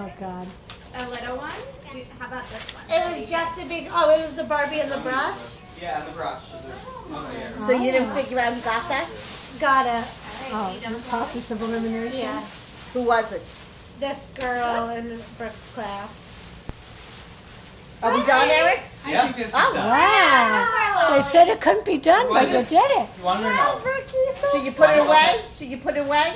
Oh God. A little one? How about this one? It was just a big. Oh, it was the Barbie and the brush. Yeah, the brush. So you didn't figure out who got that? Got it. Oh, the process of elimination. Yeah. Who was it? This girl in Brooke's class. Are we done, Eric? Yeah, Oh. Wow. They said it couldn't be done, but you did it. You want to know? Should you put it away? Should you put it away?